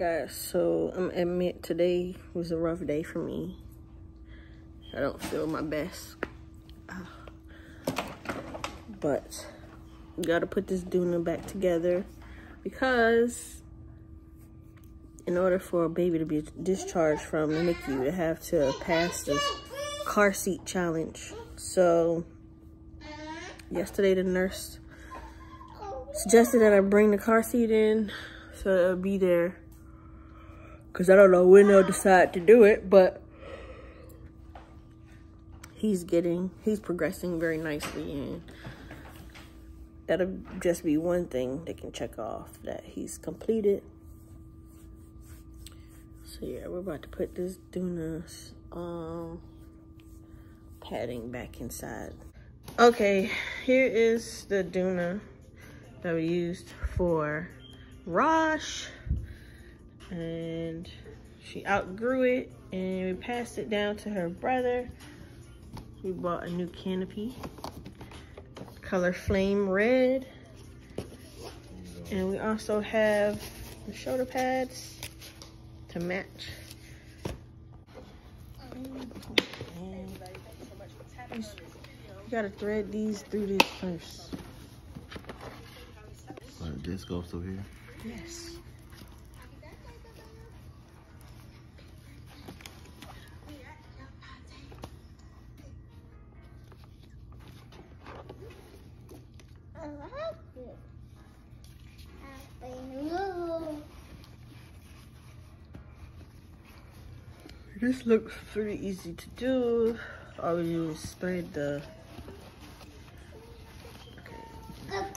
guys so i'm admit today was a rough day for me i don't feel my best ah. but we gotta put this Doona back together because in order for a baby to be discharged from the NICU, you have to pass this car seat challenge. So yesterday the nurse suggested that I bring the car seat in so it'll be there. Cause I don't know when they'll decide to do it, but he's getting, he's progressing very nicely and that'll just be one thing they can check off that he's completed. So yeah, we're about to put this Doona's um, padding back inside. Okay, here is the Doona that we used for Rosh. And she outgrew it and we passed it down to her brother. We bought a new canopy color Flame Red. And we also have the shoulder pads to match. You gotta thread these through this first. Like this goes through here? Yes. This looks pretty easy to do. All we do is the okay. Snap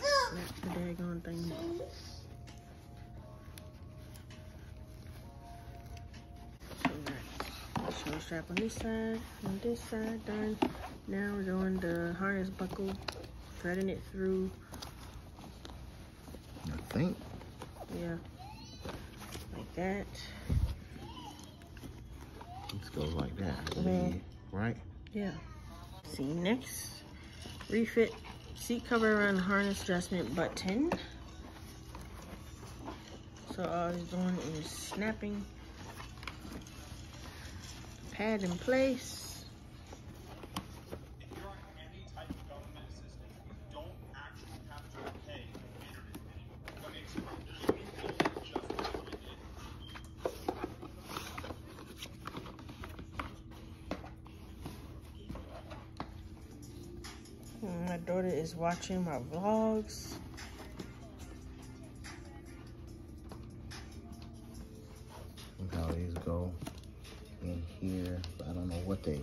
the daggone thing. So shoulder strap on this side, on this side, done. Now we're doing the harness buckle, threading it through. I think. Yeah. Like that. Goes like that, right? Yeah. See, next, refit seat cover around harness adjustment button. So all he's doing is snapping pad in place. My daughter is watching my vlogs. Look how these go in here, but I don't know what they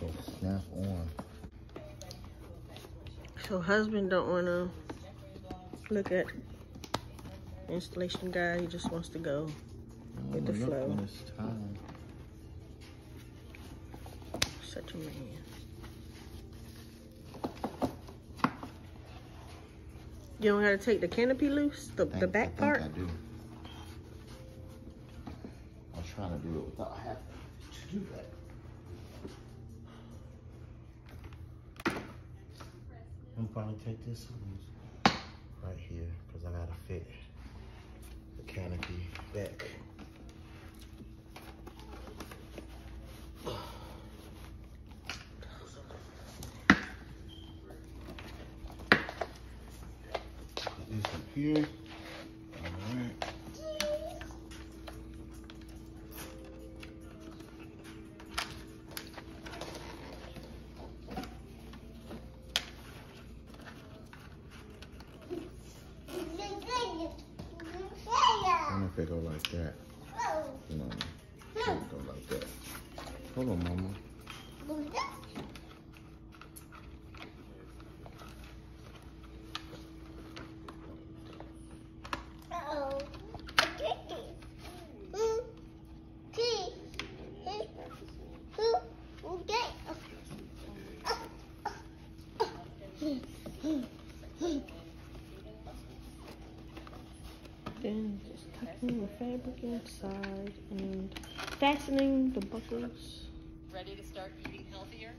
go snap on. So husband don't want to look at installation guy. He just wants to go oh, with the flow. Such a man. You don't have to take the canopy loose, the, think, the back I part? I do. I was trying to do it without having to do that. I'm probably take this loose right here because I gotta fit the canopy back. Here. All right. If it go like that, like that. Hold on, mama. Then just tucking the fabric inside and fastening the buckles. Ready to start eating healthier?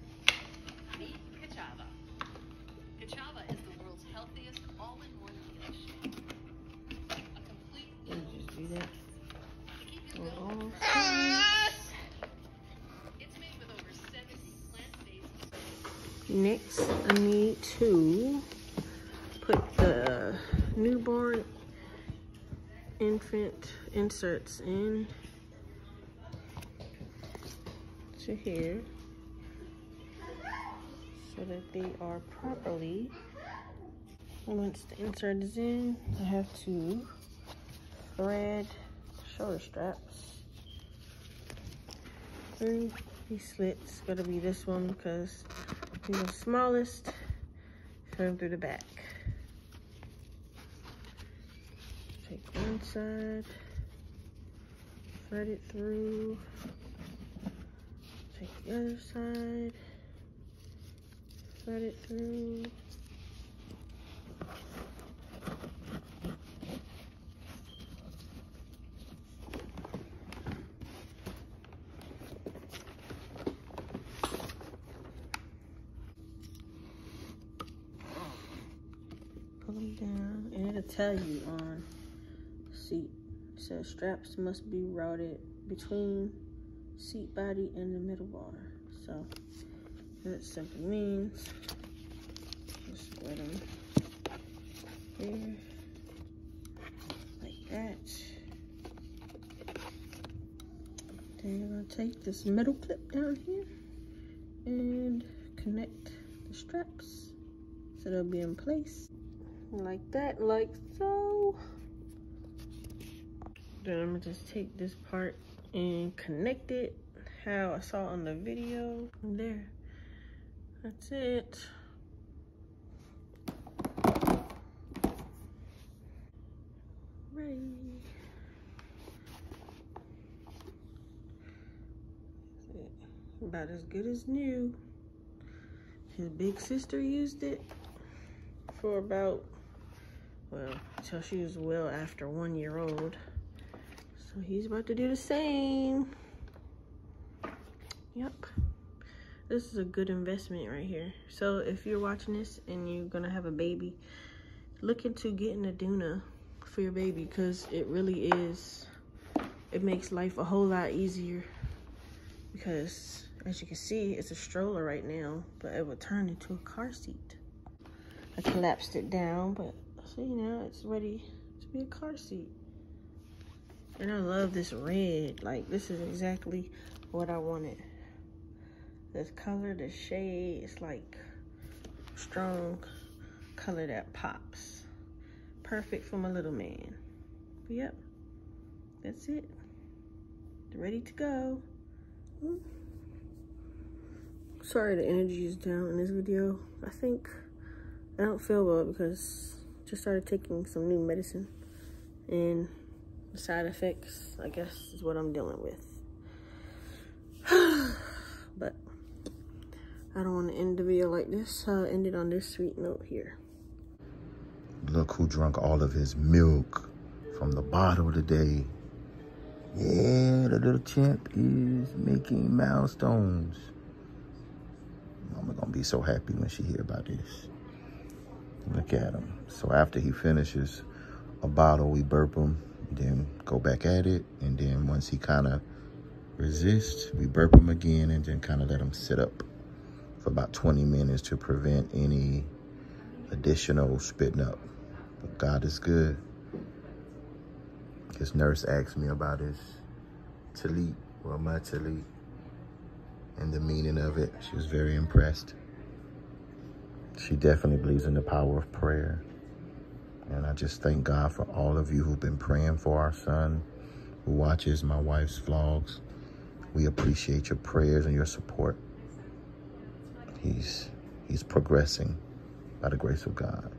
Next, I need to put the newborn infant inserts in to here so that they are properly. Once the insert is in, I have to thread the shoulder straps through these slits. Gotta be this one because the smallest. Thread through the back. Take one side, thread it through. Take the other side, thread it through. Pull them down, and it'll tell you on the seat. It says straps must be routed between seat body and the middle bar. So that simply means just put them here like that. Then you're gonna take this metal clip down here and connect the straps so they'll be in place like that, like so. Then I'm gonna just take this part and connect it how I saw on the video. There, that's it. Ready. About as good as new. His big sister used it for about, well, until she was well after one year old. So he's about to do the same. Yep. This is a good investment right here. So if you're watching this and you're gonna have a baby, look into getting a Doona for your baby because it really is, it makes life a whole lot easier because as you can see, it's a stroller right now, but it will turn into a car seat. I collapsed it down, but see now it's ready to be a car seat. And I love this red. Like this is exactly what I wanted. This color, this shade, it's like strong color that pops. Perfect for my little man. But yep, that's it. Ready to go. Sorry the energy is down in this video. I think I don't feel well because just started taking some new medicine and the side effects, I guess, is what I'm dealing with. but I don't want to end the video like this. I'll end it on this sweet note here. Look who drunk all of his milk from the bottle today. Yeah, the little champ is making milestones. Mama gonna be so happy when she hear about this. Look at him. So after he finishes a bottle, we burp him, then go back at it. And then once he kind of resists, we burp him again and then kind of let him sit up for about 20 minutes to prevent any additional spitting up. But God is good. His nurse asked me about his talit, well, my talit, and the meaning of it. She was very impressed. She definitely believes in the power of prayer. And I just thank God for all of you who've been praying for our son, who watches my wife's vlogs. We appreciate your prayers and your support. He's, he's progressing by the grace of God.